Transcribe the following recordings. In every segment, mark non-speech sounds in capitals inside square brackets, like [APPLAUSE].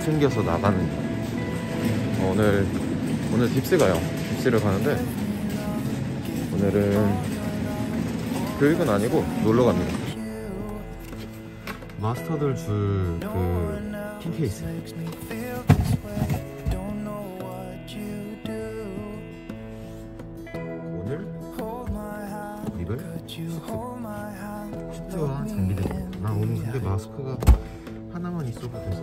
챙겨서 나가는 어, 오늘 오늘 딥스 가요. 딥스를 가는데 오늘은 교육은 아니고 놀러 갑니다. 마스터들 줄 그 fin case 오늘 이걸 슈트와 장비들 나. 오늘 근데 마스크가 하나만 있어도 돼서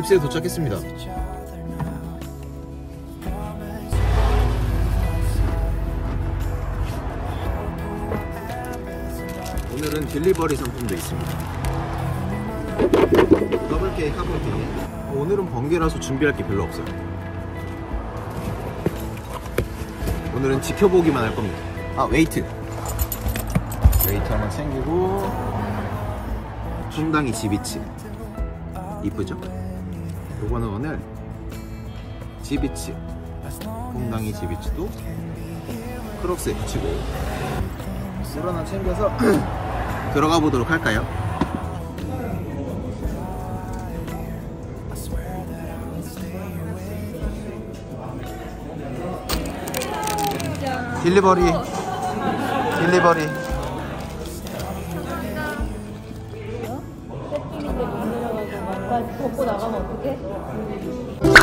딥스에 도착했습니다. 오늘은 delivery 상품도 있습니다. 더블 케이크, 하블 케이크. 오늘은 번개라서 준비할 게 별로 없어요. 오늘은 지켜보기만 할 겁니다. 아 weight. weight 하나 챙기고 퐁당이 지비치 이쁘죠? 요거는 오늘 지비치. 퐁당이 지비치도 크록스에 붙이고 술 하나 챙겨서 [CLEARS THROAT] 들어가 보도록 할까요? 딜리버리. 딜리버리 벗고 나가면 어떡해?